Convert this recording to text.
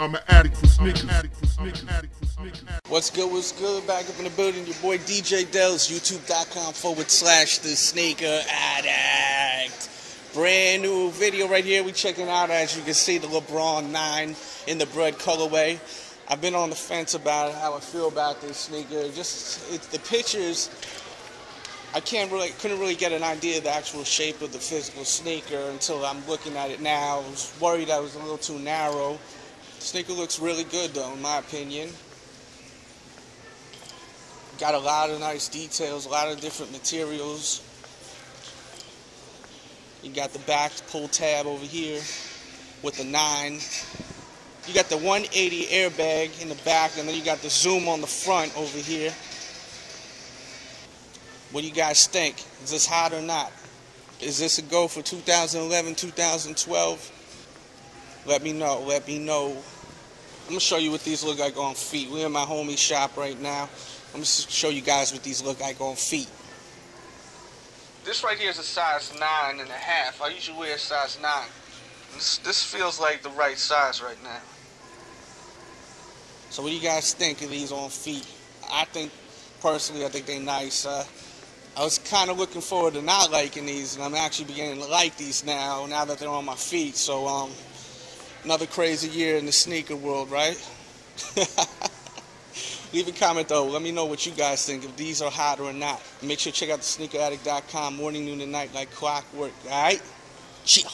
I'm an addict for sneakers. What's good? What's good? Back up in the building. Your boy DJ Delz, youtube.com forward slash the sneaker addict. Brand new video right here. We checking out, as you can see, the LeBron 9 in the bred colorway. I've been on the fence about how I feel about this sneaker. Just it's the pictures. I can't really, couldn't really get an idea of the actual shape of the physical sneaker until I'm looking at it now. I was worried I was a little too narrow. Sneaker looks really good though, in my opinion. Got a lot of nice details, a lot of different materials. You got the back pull tab over here with the 9. You got the 180 airbag in the back, and then you got the zoom on the front over here. What do you guys think? Is this hot or not? Is this a go for 2011, 2012? Let me know. Let me know. I'm gonna show you what these look like on feet. We're in my homie shop right now. I'm gonna show you guys what these look like on feet. This right here is a size nine and a half. I usually wear a size nine. This, this feels like the right size right now. So what do you guys think of these on feet? I think, personally, I think they're nice. Uh, I was kind of looking forward to not liking these, and I'm actually beginning to like these now, now that they're on my feet. So, um, another crazy year in the sneaker world, right? Leave a comment though. Let me know what you guys think, if these are hot or not. Make sure to check out the sneakeraddict.com morning, noon, and night like clockwork, alright? Chill.